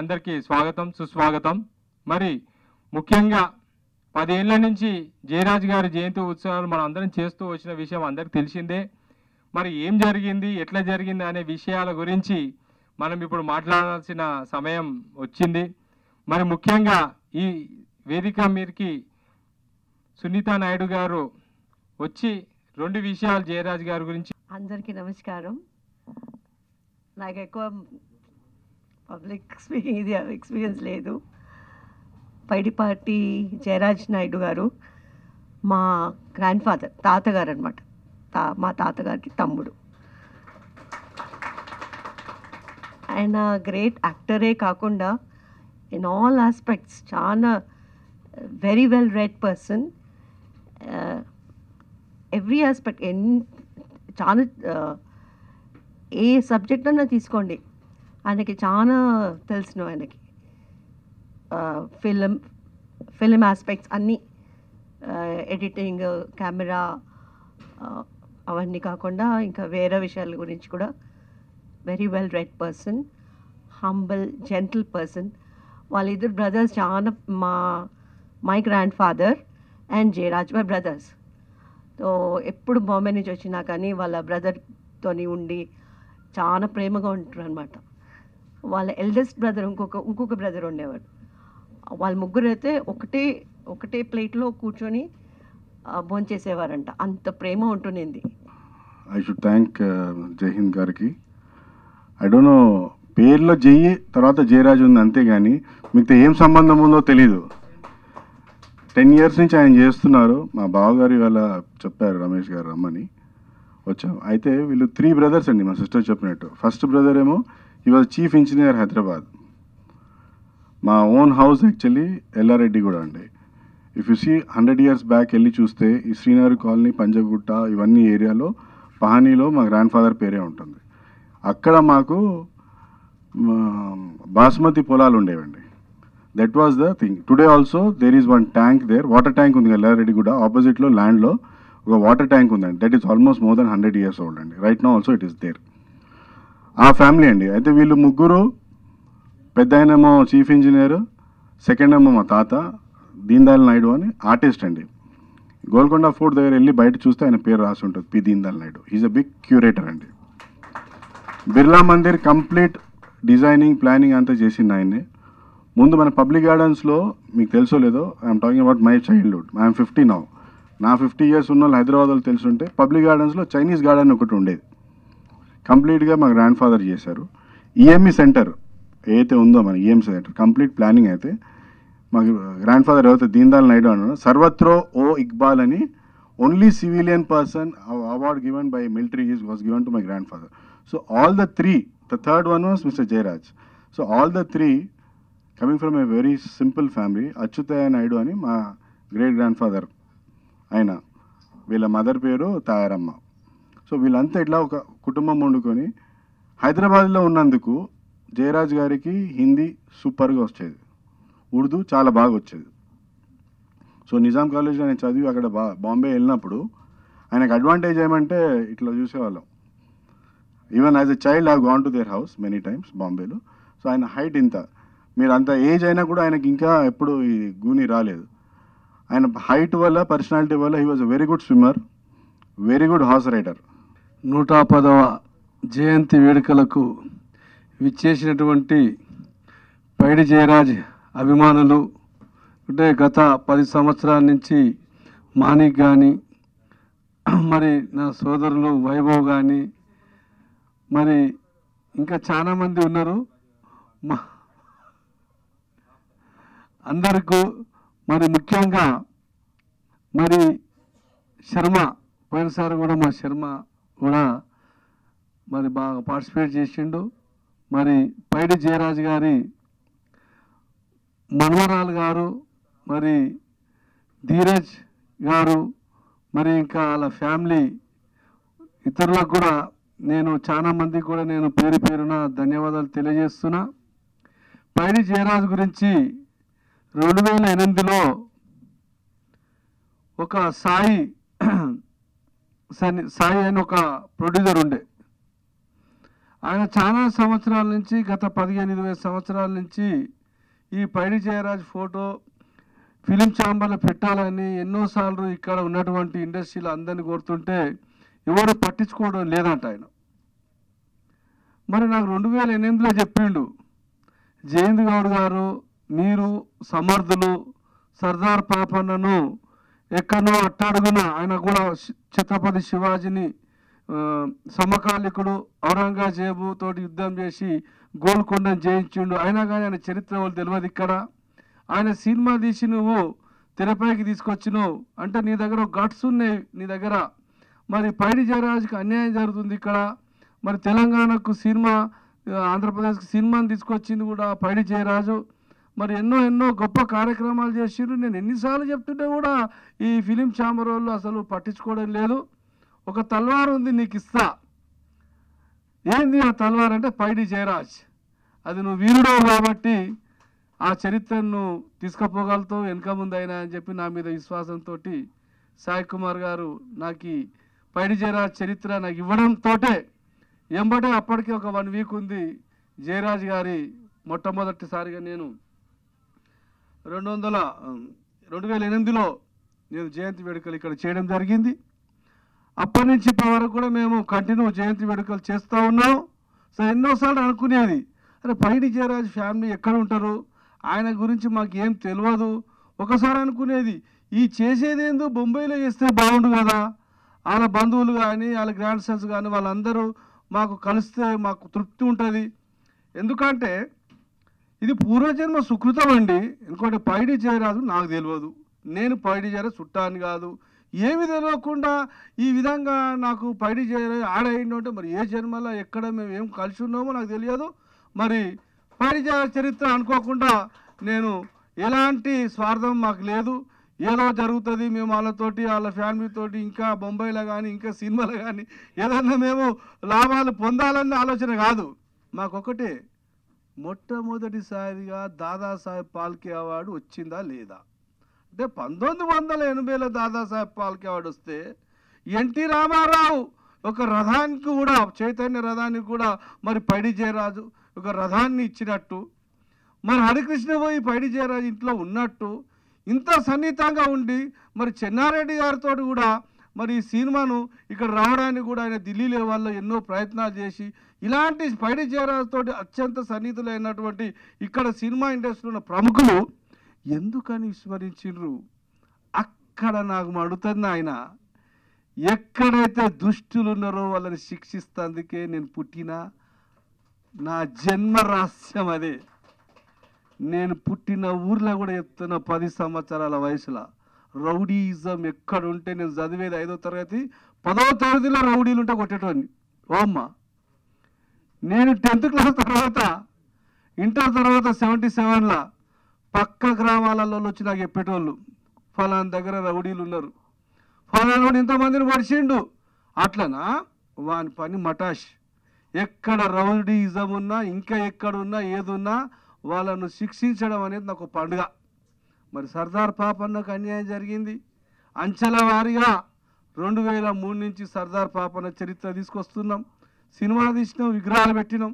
అందరికీ స్వాగతం సుస్వాగతం. మరి ముఖ్యంగా పదేళ్ళ నుంచి జయరాజ్ గారి జయంతి ఉత్సవాలు మనం అందరం చేస్తూ వచ్చిన విషయం అందరికి తెలిసిందే. మరి ఏం జరిగింది ఎట్లా జరిగింది అనే విషయాల గురించి మనం ఇప్పుడు మాట్లాడాల్సిన సమయం వచ్చింది. మరి ముఖ్యంగా ఈ వేదిక మీదకి సునీతా నాయుడు గారు వచ్చి రెండు విషయాలు జయరాజ్ గారి గురించి అందరికీ నమస్కారం. నాకు ఎక్కువ పబ్లిక్ స్పీకింగ్ ఇది ఎక్స్పీరియన్స్ లేదు. పైడిపాటి జయరాజ్ నాయుడు గారు మా గ్రాండ్ ఫాదర్ తాతగారు అనమాట తా మా తాతగారికి తమ్ముడు. ఆయన గ్రేట్ యాక్టరే కాకుండా ఇన్ ఆల్ ఆస్పెక్ట్స్ చాలా very well read person every aspect ఎన్ చాలా uh, ఏ సబ్జెక్ట్ అన్నా తీసుకోండి. ఆయనకి చాలా తెలుసును ఆయనకి. ఫిలిం ఫిలిం ఆస్పెక్ట్స్ అన్నీ ఎడిటింగ్ కెమెరా అవన్నీ కాకుండా ఇంకా వేరే విషయాల గురించి కూడా very well read person humble gentle person. వాళ్ళిద్దరు బ్రదర్స్ చాలా మా my grandfather and Jayaraj my brothers. So ఎప్పుడు బాంబే నుంచి వచ్చినా కానీ వాళ్ళ బ్రదర్తోని ఉండి చాలా ప్రేమగా ఉంటారు అనమాట వాళ్ళ ఎల్డెస్ట్ బ్రదర్ ఇంకొక ఇంకొక బ్రదర్ ఉండేవాడు. వాళ్ళ ముగ్గురు అయితే ఒకటే ఒకటే ప్లేట్లో కూర్చొని భోంచేసేవారంట. అంత ప్రేమ ఉంటునింది I should thank Jai Hind గారికి. ఐ డోంట్ నో పేర్లో జయ్యి తర్వాత జయరాజ్ ఉంది అంతే కానీ మిగతా ఏం సంబంధం ఉందో తెలీదు. టెన్ ఇయర్స్ నుంచి ఆయన చేస్తున్నారు. మా బావగారు ఇవాళ చెప్పారు రమేష్ గారు రమ్మని. వచ్చాం. అయితే వీళ్ళు త్రీ బ్రదర్స్ అండి మా సిస్టర్ చెప్పినట్టు. ఫస్ట్ బ్రదర్ ఏమో ఈ వాజ్ చీఫ్ ఇంజనీర్ హైదరాబాద్ మా ఓన్ హౌస్ యాక్చువల్లీ ఎల్లారెడ్డి కూడా అండి. If you see hundred years back వెళ్ళి చూస్తే ఈ శ్రీనగర్ కాలనీ పంజగుట్ట ఇవన్నీ ఏరియాలో పహానీలో మా గ్రాండ్ ఫాదర్ పేరే ఉంటుంది. అక్కడ మాకు బాస్మతి పొలాలు ఉండేవండి. That was the thing today also there is one tank there water tank ఉంది ఎల్లారెడ్డి కూడా ఆపోజిట్లో ల్యాండ్లో ఒక వాటర్ ట్యాంక్ ఉందండి. That is almost more than hundred years old అండి. Right no also it is there ఆ ఫ్యామిలీ అండి. అయితే వీళ్ళు ముగ్గురు పెద్ద ఆయనేమో చీఫ్ ఇంజనీర్ సెకండ్ ఏమో మా తాత దీన్దయాల్ నాయుడు అని ఆర్టిస్ట్ అండి. గోల్కొండ ఫోర్ట్ దగ్గర వెళ్ళి బయట చూస్తే ఆయన పేరు రాసి ఉంటుంది P. Deendayal Naidu. Is a big curator అండి. Birla Mandir complete designing planning అంతా చేసింది ఆయన్ని. ముందు మన పబ్లిక్ గార్డెన్స్లో మీకు తెలుసో లేదో I'm talking about my childhood I'm fifty now నా ఫిఫ్టీ ఇయర్స్ ఉన్న వాళ్ళు హైదరాబాద్లో తెలుసుంటే పబ్లిక్ గార్డెన్స్లో చైనీస్ గార్డెన్ ఒకటి ఉండేది. కంప్లీట్గా మా గ్రాండ్ ఫాదర్ చేశారు ఈఎంఈ సెంటర్ ఏదైతే ఉందో మన ఈఎంఈ సెంటర్ కంప్లీట్ ప్లానింగ్ అయితే మా గ్రాండ్ ఫాదర్ ఎవరైతే దీన్దాల్ నాయుడు అన్నారో సర్వత్రో ఓ ఇక్బాల్ అని only civilian person award given by military is was given to my grandfather so all the three the third one was mister Jayaraj so all the three coming from a very simple family Achyutayya Naidu అని మా great grand father ఆయన వీళ్ళ mother పేరు Tayaramma. So వీళ్ళంతా ఇట్లా ఒక కుటుంబం వండుకొని హైదరాబాద్లో ఉన్నందుకు జయరాజ్ గారికి హిందీ సూపర్గా వచ్చేది. ఉర్దూ చాలా బాగా వచ్చేది. సో నిజాం కాలేజ్లో నేను చదివి అక్కడ బా బాంబే వెళ్ళినప్పుడు ఆయనకు అడ్వాంటేజ్ ఏమంటే ఇట్లా చూసేవాళ్ళం. Even as a child have gone to their house many times బాంబేలో. సో ఆయన హైట్ ఇంత. మీరు అంత ఏజ్ అయినా కూడా ఆయనకి ఇంకా ఎప్పుడు ఈ గూని రాలేదు. ఆయన హైట్ వల్ల పర్సనాలిటీ వల్ల he was a very good swimmer very good horse rider నూట పదవ జయంతి వేడుకలకు విచ్చేసినటువంటి పైడి జయరాజ్ అభిమానులు అంటే గత పది సంవత్సరాల నుంచి మాణిక్ కానీ మరి నా సోదరులు వైభవ్ కానీ మరి ఇంకా చాలామంది ఉన్నారు. మా అందరికీ మరి ముఖ్యంగా మరి శర్మ పోయినసారి కూడా మా శర్మ కూడా మరి బాగా పార్టిసిపేట్ చేసిండు. మరి పైడి జయరాజ్ గారి మనవరాలు గారు మరి ధీరజ్ గారు మరి ఇంకా వాళ్ళ ఫ్యామిలీ ఇతరులకు కూడా నేను చాలా మందికి కూడా నేను పేరు పేరున ధన్యవాదాలు తెలియజేస్తున్నా. పైడి జయరాజ్ గురించి రెండు వేల ఎనిమిదిలో ఒక సాయి సని సాయి అని ఒక ప్రొడ్యూసర్ ఉండే. ఆయన చాలా సంవత్సరాల నుంచి గత పదిహేను ఇరవై సంవత్సరాల నుంచి ఈ పైడి జయరాజ్ ఫోటో ఫిలిం ఛాంబర్లో పెట్టాలని ఎన్నోసార్లు ఇక్కడ ఉన్నటువంటి ఇండస్ట్రీలో అందరిని కోరుతుంటే ఎవరు పట్టించుకోవడం లేదంట ఆయన. మరి నాకు రెండు వేల ఎనిమిదిలో చెప్పిండు జయంత్ గౌడ్ గారు మీరు సమర్థులు సర్దార్ పాపన్నను ఎక్కడో అట్టాడుగున ఆయన కూడా ఛత్రపతి శివాజీని సమకాలికుడు ఔరంగజేబు తోటి యుద్ధం చేసి గోల్కొండను జయించిండు. అయినా కానీ ఆయన చరిత్ర వాళ్ళు తెలియదు ఇక్కడ. ఆయన సినిమా తీసి నువ్వు తెరపైకి తీసుకొచ్చినావు. అంటే నీ దగ్గర గట్స్ ఉన్నాయి నీ దగ్గర. మరి పైడి జయరాజుకి అన్యాయం జరుగుతుంది ఇక్కడ. మరి తెలంగాణకు సినిమా ఆంధ్రప్రదేశ్కి సినిమాని తీసుకొచ్చింది కూడా పైడి జయరాజు. మరి ఎన్నో ఎన్నో గొప్ప కార్యక్రమాలు చేసిండ్రు. నేను ఎన్నిసార్లు చెప్తుంటే కూడా ఈ ఫిలిం ఛాంబర్ వాళ్ళు అసలు పట్టించుకోవడం లేదు. ఒక తల్వార్ ఉంది నీకు ఇస్తా. ఏంది ఆ తల్వార్ అంటే పైడి జయరాజ్. అది నువ్వు వీరుడు కాబట్టి ఆ చరిత్రను తీసుకుపోగలుగుతావు వెనక ముందైనా అని చెప్పి నా మీద విశ్వాసంతో సాయి కుమార్ గారు నాకు పైడి జయరాజ్ చరిత్ర నాకు ఇవ్వడంతో ఎంబటే అప్పటికే ఒక వన్ వీక్ ఉంది జయరాజ్ గారి మొట్టమొదటిసారిగా నేను రెండు వందల రెండు వేల ఎనిమిదిలో నేను జయంతి వేడుకలు ఇక్కడ చేయడం జరిగింది. అప్పటి నుంచి ఇప్పటి వరకు కూడా మేము కంటిన్యూ జయంతి వేడుకలు చేస్తూ ఉన్నాం. సో ఎన్నోసార్లు అనుకునేది అరే పైడి జయరాజ్ ఫ్యామిలీ ఎక్కడ ఉంటారు? ఆయన గురించి మాకు ఏం తెలియదు ఒకసారి అనుకునేది ఈ చేసేది ఏందో బొంబాయిలో చేస్తే బాగుండు కదా. వాళ్ళ బంధువులు కానీ వాళ్ళ గ్రాండ్ సన్స్ కానీ వాళ్ళందరూ మాకు కలిస్తే మాకు తృప్తి ఉంటుంది. ఎందుకంటే ఇది పూర్వజన్మ సుకృతం అండి. ఎందుకంటే పైడి చేయరాదు నాకు తెలియదు. నేను పైడి చేర చుట్టాన్ని కాదు. ఏమి తెలియకుండా ఈ విధంగా నాకు పైడి జయరాజు ఆడైండు అంటే మరి ఏ జన్మలో ఎక్కడ మేము ఏం కలిసి ఉన్నామో నాకు తెలియదు. మరి పైడి చేర చరిత్ర అనుకోకుండా నేను ఎలాంటి స్వార్థం మాకు లేదు. ఏదో జరుగుతుంది మేము వాళ్ళతోటి వాళ్ళ ఫ్యామిలీతోటి ఇంకా బొంబాయిలో కానీ ఇంకా సినిమాలో కానీ ఏదన్నా మేము లాభాలు పొందాలన్న ఆలోచన కాదు. మాకొకటే మొట్టమొదటిసారిగా దాదాసాహెబ్ పాల్కే అవార్డు వచ్చిందా లేదా? అంటే పంతొమ్మిది వందల ఎనభైలో దాదాసాహెబ్ పాల్కే అవార్డు వస్తే ఎన్టీ రామారావు ఒక రథానికి కూడా చైతన్య రథానికి కూడా మరి పైడి జయరాజు ఒక రథాన్ని ఇచ్చినట్టు మరి హరికృష్ణ పోయి పైడి జయరాజు ఇంట్లో ఉన్నట్టు ఇంత సన్నిహితంగా ఉండి మరి చెన్నారెడ్డి గారితో కూడా మరి ఈ సినిమాను ఇక్కడ రావడానికి కూడా ఆయన ఢిల్లీ లెవెల్లో ఎన్నో ప్రయత్నాలు చేసి ఇలాంటి పైడి జయరాజుతో అత్యంత సన్నిహితులైనటువంటి ఇక్కడ సినిమా ఇండస్ట్రీలో ఉన్న ప్రముఖులు ఎందుకని విస్మరించు అక్కడ నాకు మడుతుంది ఆయన. ఎక్కడైతే దుష్టులు ఉన్నారో వాళ్ళని శిక్షిస్తందుకే నేను పుట్టినా నా జన్మ రహస్యం అదే. నేను పుట్టిన ఊర్లో కూడా చెప్తున్నా పది సంవత్సరాల వయసులో రౌడీయిజం ఎక్కడ ఉంటే నేను చదివేది ఐదో తరగతి పదవ తరగతిలో రౌడీలు ఉంటే కొట్టేటోని ఓ నేను టెన్త్ క్లాస్ తర్వాత ఇంటర్ తర్వాత సెవెంటీ సెవెన్లో పక్క గ్రామాలలో వచ్చి నాకు చెప్పేటోళ్ళు. ఫలాన్ దగ్గర రౌడీలు ఉన్నారు. ఫలాన్ వాడు ఇంతమందిని పడిచిండు. అట్లనా? వాని పని మటాష్. ఎక్కడ రౌడీయిజం ఉన్నా ఇంకా ఎక్కడున్నా ఏదున్నా వాళ్ళను శిక్షించడం అనేది నాకు పండుగ. మరి సర్దార్ పాపన్నకు అన్యాయం జరిగింది. అంచెల వారీగా రెండు వేల మూడు నుంచి సర్దార్ పాపన్న చరిత్ర తీసుకొస్తున్నాం. సినిమా తీసినాం విగ్రహాలు పెట్టినాం.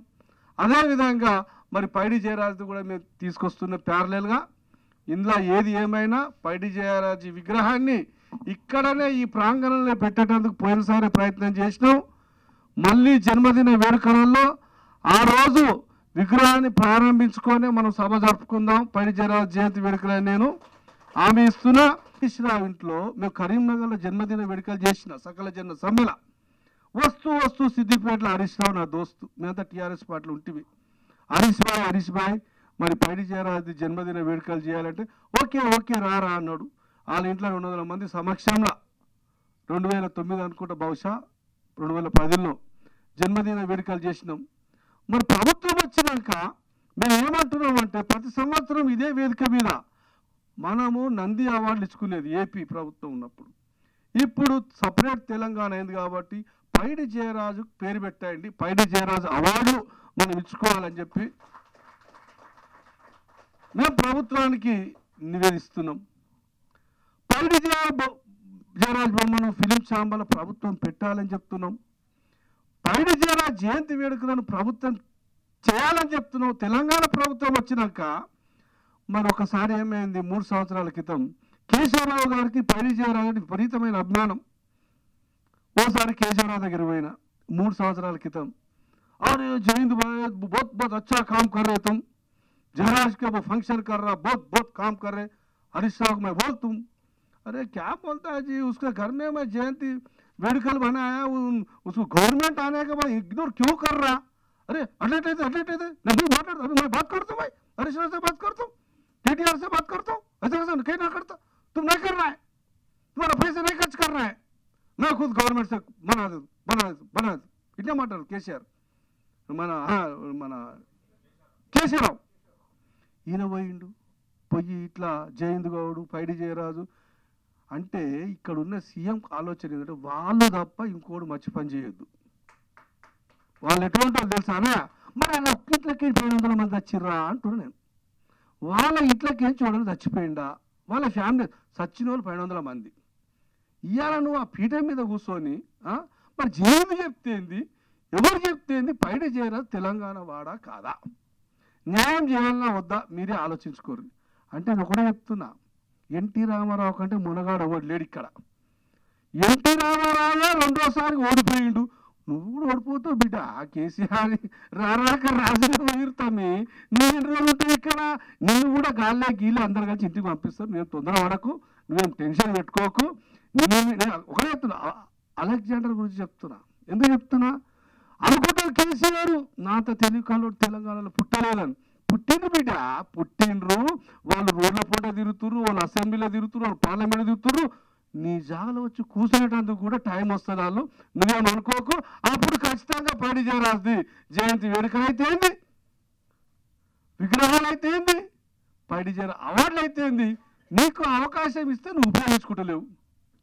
అదేవిధంగా మరి పైడి జయరాజు కూడా మేము తీసుకొస్తున్న ప్యారలెల్గా ఇందులో ఏది ఏమైనా పైడి జయరాజు విగ్రహాన్ని ఇక్కడనే ఈ ప్రాంగణంలో పెట్టేటందుకు పోయినసారి ప్రయత్నం చేసినాం. మళ్ళీ జన్మదిన వేడుకలలో ఆ రోజు విగ్రహాన్ని ప్రారంభించుకొని మనం సభ జరుపుకుందాం. పైడి జయంతి వేడుకలని నేను. ఆమె ఇస్తున్న హరీష్రావు ఇంట్లో మేము కరీంనగర్లో జన్మదిన వేడుకలు చేసిన సకల జన్మ సమ్మెల వస్తూ వస్తూ సిద్దిపేటలో హరీష్ రావు నా దోస్తు. మేమంతా టీఆర్ఎస్ పార్టీలు ఉంటివి. హరీష్ బాయ్ హరీష్ బాయ్ మరి పైడి జన్మదిన వేడుకలు చేయాలంటే ఓకే ఓకే రారా అన్నాడు. వాళ్ళ ఇంట్లో రెండు వందల మంది సమక్షంలో రెండు వేల తొమ్మిది అనుకుంటా బహుశా రెండు వేల పదిలో జన్మదిన వేడుకలు చేసినాం. మరి ప్రభుత్వం వచ్చినాక మేము ఏమంటున్నాం అంటే ప్రతి సంవత్సరం ఇదే వేదిక మీద మనము నంది అవార్డులు ఇచ్చుకునేది ఏపీ ప్రభుత్వం ఉన్నప్పుడు. ఇప్పుడు సపరేట్ తెలంగాణ అయింది కాబట్టి పైడి జయరాజు పేరు పెట్టాయండి పైడి జయరాజు అవార్డు మనం ఇచ్చుకోవాలని చెప్పి మేము ప్రభుత్వానికి నివేదిస్తున్నాం. పైడి జయ బొ- బొమ్మను ఫిలిం ఛాంబర్లో ప్రభుత్వం పెట్టాలని చెప్తున్నాం. పైడి జయరా జయంతి వేడుకలను ప్రభుత్వం చేయాలని చెప్తున్నావు తెలంగాణ ప్రభుత్వం వచ్చినాక మరి ఒకసారి ఏమైంది మూడు సంవత్సరాల క్రితం కేశవరావు గారికి పైడి జయరావు గారికి విపరీతమైన అభిమానం ఓసారి కేశవరావు దగ్గర పోయిన మూడు సంవత్సరాల క్రితం अरे जयंत भाई बहुत बहुत अच्छा काम कर रहे तुम जयराज के वो फंक्शन कर रहा बहुत बहुत काम कर रहे हरीश राव मैं बोल तुम अरे क्या बोलता है जी उसके घर में मैं जयंती मेडिकल बनाया उन- उसको गवर्नमेंट आने के बाद इग्नोर क्यों कर रहा अरे अटलेट है अटलेट है नहीं बात अभी मैं बात करता हूँ भाई हरीश राव से बात करता हूँ केटीआर से बात करता हूँ ऐसा कैसा कहीं ना करता तुम नहीं कर रहा है तुम्हारा पैसे नहीं खर्च कर रहा है मैं खुद गवर्नमेंट से बना दे बना बना इतना माटर केसीआर మన ఆ, మన కేశవరావు ఈయన పోయిండు పోయి ఇట్లా జయంత్ గౌడు పైడి జయరాజు అంటే ఇక్కడ ఉన్న సీఎం ఆలోచన ఏంటంటే వాళ్ళు తప్ప ఇంకోడు మంచి పని చేయొద్దు. వాళ్ళు ఎటువంటి వాళ్ళు తెలుసానా మరి ఆయన ఇట్లకి ఏడు వందల మంది వచ్చిర్రా అంటున్నాను నేను. వాళ్ళ ఇట్లకి చూడండి చచ్చిపోయిందా వాళ్ళ ఫ్యామిలీ చచ్చిన వాళ్ళు పన్నెండు వందల మంది. ఇవాళ నువ్వు ఆ పీఠం మీద కూర్చొని మరి జైలు చెప్తేంది ఎవరు చెప్తేంది బయట చేయరాదు తెలంగాణ వాడా? కాదా? న్యాయం చేయాలన్నా వద్దా? మీరే ఆలోచించుకోరు. అంటే నేను ఒకటే చెప్తున్నా. ఎన్టీ రామారావు కంటే మునగాడు ఎవడు లేడు ఇక్కడ. ఎన్టీ రామారావు రెండోసారి ఓడిపోయిండు. నువ్వు కూడా ఓడిపోతావు బిడ్డ. కేసీఆర్ రారాక రాజుగా పోయిరుతామి నువ్వు ఎన్ని రోజులు ఉంటావు ఇక్కడ. నిన్ను కూడా గాల్లే గీలే అందరు కలిసి ఇంటికి పంపిస్తారు. నేను తొందర పడకు. నువ్వేం టెన్షన్ పెట్టుకోకు. నేను ఒకటే చెప్తున్నా. అలెగ్జాండర్ గురించి చెప్తున్నా. ఎందుకు చెప్తున్నా? అనుకుంటారు కేసీఆర్ నాతో తెలియకాలు తెలంగాణలో పుట్టలేదని. పుట్టిండ్రు బిడ్డ పుట్టిండ్రు. వాళ్ళు రోడ్ల పూట తిరుగుతుర్రు వాళ్ళు అసెంబ్లీలో తిరుగుతురు వాళ్ళు పార్లమెంట్ తిరుగుతుర్రు నీ జాగలో వచ్చి కూర్చునేటందుకు కూడా టైం వస్తుంది వాళ్ళు. నువ్వేమో అనుకోకు? అప్పుడు ఖచ్చితంగా పడి చేరాల్సింది జయంతి వేడుక అయితే ఏంది? విగ్రహాలు అయితే ఏంది? పడి చేర అవార్డులు అయితే ఏంది? నీకు అవకాశం ఇస్తే నువ్వు ఉపయోగించుకుంటలేవు.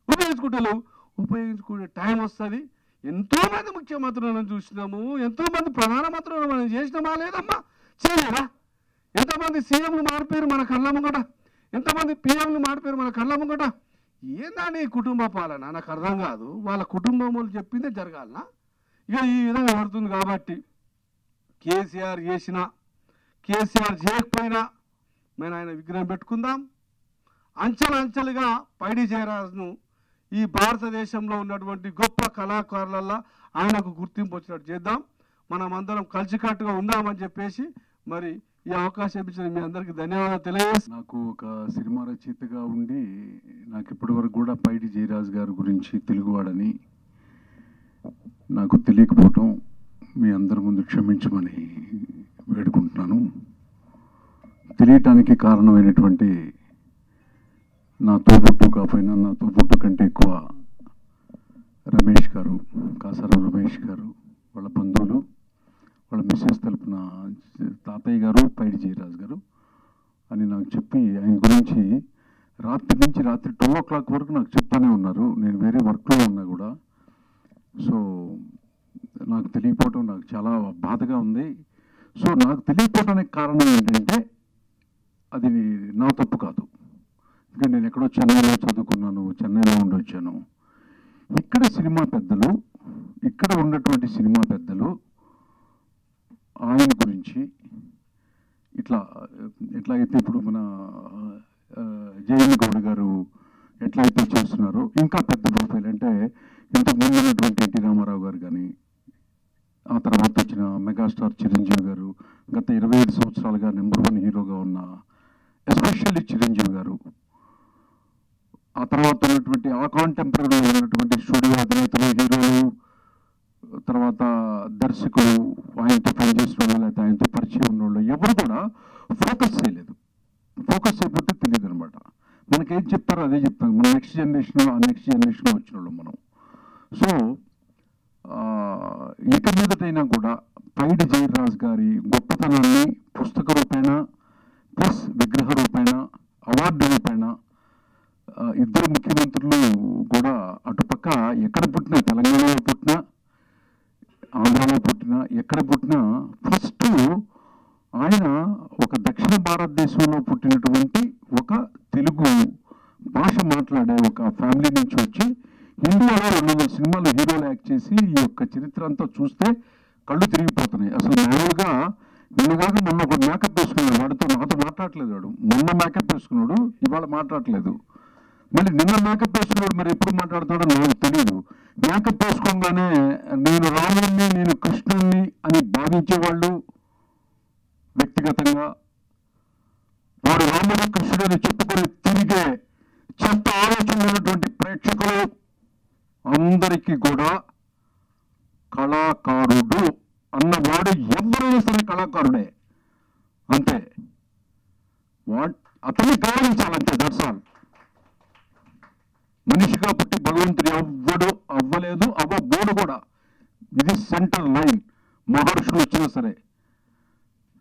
ఉపయోగించుకుంటలేవు. ఉపయోగించుకునే టైం వస్తుంది. ఎంతోమంది ముఖ్యమంత్రులను చూసినాము. ఎంతోమంది ప్రధానమంత్రులను మనం చేసినామా లేదమ్మా? చేయలేరా ఎంతమంది సీఎంలు మారిపోయారు మన కళ్ళ ముంగట? ఎంతమంది పిఎంలు మారిపోయారు మన కళ్ళ ముంగట? ఏందని కుటుంబ పాలన? నాకు అర్థం కాదు. వాళ్ళ కుటుంబం వాళ్ళు చెప్పిందే జరగాలనా? ఇక ఈ విధంగా పడుతుంది కాబట్టి కేసీఆర్ చేసిన కేసీఆర్ చేయకపోయినా మేము ఆయన విగ్రహం పెట్టుకుందాం. అంచెలంచెలుగా పైడి జయరాజ్ను ఈ భారతదేశంలో ఉన్నటువంటి గొప్ప కళాకారులల్లో ఆయనకు గుర్తింపు వచ్చినట్టు చేద్దాం. మనం అందరం కలిసికట్టుగా ఉందామని చెప్పేసి మరి ఈ అవకాశం ఇచ్చిన మీ అందరికీ ధన్యవాదాలు తెలియజేసి నాకు ఒక సినిమా రచయితగా ఉండి నాకు ఇప్పటి వరకు కూడా పైడి జయరాజ్ గారి గురించి తెలుగువాడని నాకు తెలియకపోవటం మీ అందరి ముందు క్షమించమని వేడుకుంటున్నాను. తెలియటానికి కారణమైనటువంటి నా తోబుట్టు కాకపోయినా నా తోబుట్టు కంటే ఎక్కువ రమేష్ గారు కాసారం రమేష్ గారు వాళ్ళ బంధువులు వాళ్ళ మిస్సెస్ తరపున తాతయ్య గారు పైడి జయరాజ్ గారు అని నాకు చెప్పి ఆయన గురించి రాత్రి నుంచి రాత్రి టూ ఓ క్లాక్ వరకు నాకు చెప్తూనే ఉన్నారు. నేను వేరే వర్క్లో ఉన్నా కూడా. సో నాకు తెలియకపోవటం నాకు చాలా బాధగా ఉంది. సో నాకు తెలియకపోవడానికి కారణం ఏంటంటే అది నా తప్పు కాదు. ఇంకా నేను ఎక్కడో చెన్నైలో చదువుకున్నాను చెన్నైలో ఉండి వచ్చాను ఇక్కడ సినిమా పెద్దలు ఇక్కడ ఉన్నటువంటి సినిమా పెద్దలు ఆయన గురించి ఇట్లా ఎట్లయితే ఇప్పుడు మన జయన్ గౌడ్ గారు ఎట్లయితే చేస్తున్నారో ఇంకా పెద్ద ప్రొఫైల్ అంటే ఇంతకు ముందు ఉన్నటువంటి ఎన్టీ రామారావు గారు కానీ ఆ తర్వాత వచ్చిన మెగాస్టార్ చిరంజీవి గారు గత ఇరవై ఐదు సంవత్సరాలుగా నెంబర్ వన్ హీరోగా ఉన్న ఎస్పెషల్లీ చిరంజీవి గారు ఆ తర్వాత ఉన్నటువంటి ఆ కాంటెంపరీలో ఉన్నటువంటి స్టూడియో అధినేతలు హీరోలు తర్వాత దర్శకుడు ఆయనతో పనిచేసిన వాళ్ళు లేకపోతే ఆయనతో పరిచయం ఉన్న వాళ్ళు ఎవరు కూడా ఫోకస్ చేయలేదు. ఫోకస్ అయిపోతే తెలియదు అనమాట మనకి ఏం చెప్తారో అదే చెప్తాం. మన నెక్స్ట్ జనరేషన్ ఆ నెక్స్ట్ జనరేషన్ వచ్చిన వాళ్ళు మనం. సో ఇక మీదటైనా కూడా పైడి జయరాజ్ గారి గొప్పతనాన్ని పుస్తక రూపేణ ప్లస్ విగ్రహ రూపేణ అవార్డు రూపేణ ఇద్దరు ముఖ్యమంత్రులు కూడా అటుపక్క ఎక్కడ పుట్టినా తెలంగాణలో పుట్టినా ఆంధ్రాలో పుట్టినా ఎక్కడ పుట్టినా ఫస్ట్ ఆయన ఒక దక్షిణ భారతదేశంలో పుట్టినటువంటి ఒక తెలుగు భాష మాట్లాడే ఒక ఫ్యామిలీ నుంచి వచ్చి హిందీలో రెండు వందల సినిమాలు హీరోలు యాక్ట్ చేసి ఈ యొక్క చరిత్ర అంతా చూస్తే కళ్ళు తిరిగిపోతున్నాయి. అసలు మామూలుగా నిన్నగాక మొన్న ఒక మేకప్ వేసుకున్నాడు. వాడితో నాతో మాట్లాడలేదు వాడు. మొన్న మేకప్ వేసుకున్నాడు. ఇవాళ మాట్లాడలేదు. మళ్ళీ నిన్న మేకప్ వేసుకున్నాడు మరి ఎప్పుడు మాట్లాడతాడో నాకు తెలియదు మేకప్ వేసుకోగానే నేను రాముణ్ణి నేను కృష్ణుణ్ణి అని భావించేవాళ్ళు వ్యక్తిగతంగా. వాడు రాముడు కృష్ణుడు అని చెప్పుకొని తిరిగే చెత్త ఆలోచన ఉన్నటువంటి ప్రేక్షకులు అందరికీ కూడా కళాకారుడు అన్నవాడు ఎవరైనా సరే కళాకారుడే. అంతే. వాట్ అతన్ని గౌరవించాలంటే దట్స్ మనిషిగా పుట్టి భగవంతుడు ఎవ్వడు అవ్వలేదు అవ్వబోడు కూడా. ఇది సెంటర్ లైన్. మహర్షులు వచ్చినా సరే.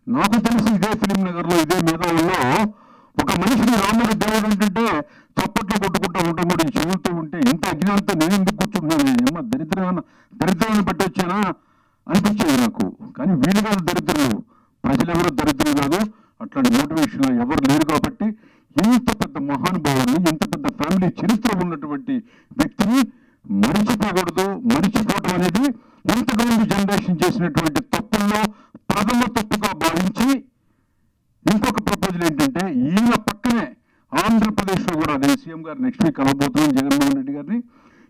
నాకు తెలిసి ఇదే ఫిలిం నగర్లో ఇదే మేధావుల్లో ఒక మనిషిని రాముడు దేవుడు ఏంటంటే చప్పట్లు కొట్టుకుంటా ఉంటాం కూడా ఉంటే ఇంత అజ్ఞానంతో నేను ఎందుకు కూర్చున్నాను? ఏమో దరిద్రమైన దరిద్రాన్ని బట్టి వచ్చానా? అనిపించేది నాకు. కానీ వీళ్ళు కాదు దరిద్రులు. ప్రజలెవరు దరిద్రులు కాదు. అట్లాంటి మోటివేషన్ ఎవరు లేరు కాబట్టి ఇంత పెద్ద మహానుభావుని ఇంత పెద్ద ఫ్యామిలీ చరిత్ర ఉన్నటువంటి వ్యక్తిని మరిచిపోకూడదు. మరిచిపోవడం అనేది ఇంతకుముందు జనరేషన్ చేసినటువంటి తప్పుల్లో ప్రథమ తప్పుగా భావించి ఇంకొక ప్రపోజల్ ఏంటంటే ఈయన పక్కనే ఆంధ్రప్రదేశ్లో కూడా నేను సీఎం గారు నెక్స్ట్ వీక్ కలవబోతున్నాను జగన్మోహన్ రెడ్డి గారిని.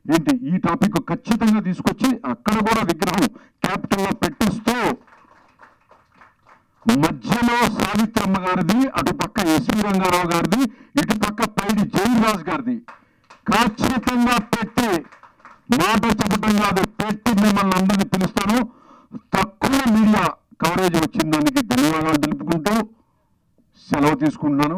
ఏంటి ఈ టాపిక్ ఖచ్చితంగా తీసుకొచ్చి అక్కడ కూడా విగ్రహం క్యాపిటల్లో పెట్టిస్తూ మధ్యలో సావిత్రమ్మ గారిది అటు పక్క ఎస్వి రంగారావు గారిది ఇటు పక్క పైడి జయరాజ్ గారిది ఖచ్చితంగా పెట్టి మాట చెప్పడం కాదు పెట్టి మిమ్మల్ని అందరినీ పిలుస్తాను తక్కువ మీడియా కవరేజ్ వచ్చిన దానికి ధన్యవాదాలు తెలుపుకుంటూ సెలవు తీసుకుంటున్నాను.